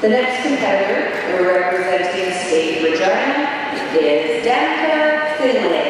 The next competitor representing State Regina is Danica Finlay.